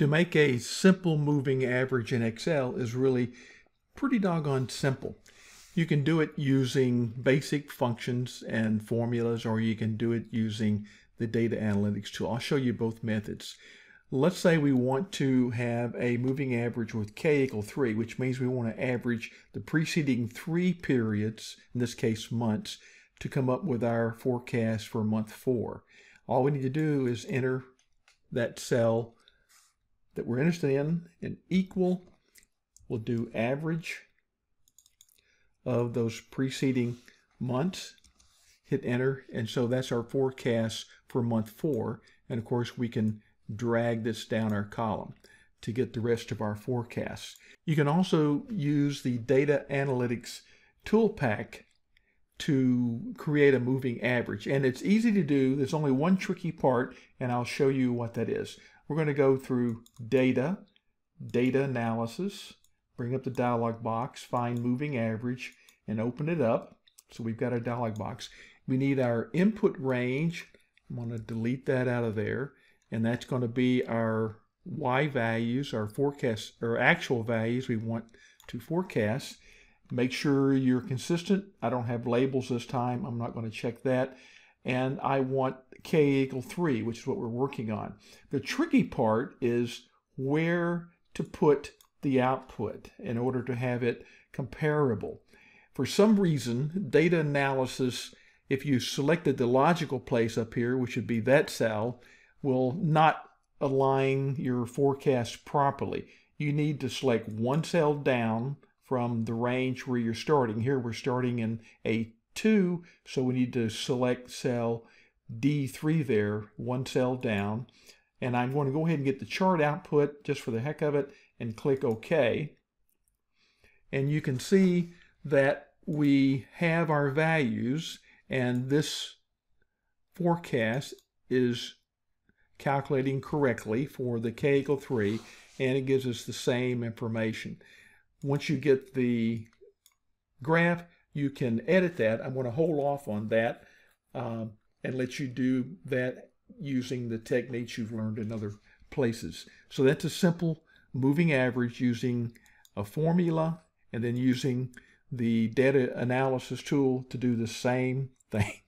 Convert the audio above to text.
To make a simple moving average in Excel is really pretty doggone simple. You can do it using basic functions and formulas, or you can do it using the data analytics tool. I'll show you both methods. Let's say we want to have a moving average with k equal 3, which means we want to average the preceding three periods, in this case months, to come up with our forecast for month 4. All we need to do is enter that cell that we're interested in and equal. We'll do average of those preceding months. Hit enter, and so that's our forecast for month 4. And of course, we can drag this down our column to get the rest of our forecasts. You can also use the data analytics tool pack to create a moving average. And it's easy to do. There's only one tricky part, and I'll show you what that is. We're going to go through data, data analysis, bring up the dialog box, find moving average, and open it up. So we've got our dialog box. We need our input range. I'm going to delete that out of there and that's going to be our Y values, our forecast, or actual values we want to forecast. Make sure you're consistent. I don't have labels this time. I'm not going to check that. And I want K equal 3, which is what we're working on. The tricky part is where to put the output in order to have it comparable. For some reason, data analysis, if you selected the logical place up here, which would be that cell, will not align your forecast properly. You need to select one cell down from the range where you're starting. Here we're starting in A2, so we need to select cell D3 there, one cell down. And I'm going to go ahead and get the chart output just for the heck of it and click OK. And you can see that we have our values and this forecast is calculating correctly for the k equal 3 and it gives us the same information. Once you get the graph, you can edit that. I'm going to hold off on that um, and let you do that using the techniques you've learned in other places. So that's a simple moving average using a formula and then using the data analysis tool to do the same thing.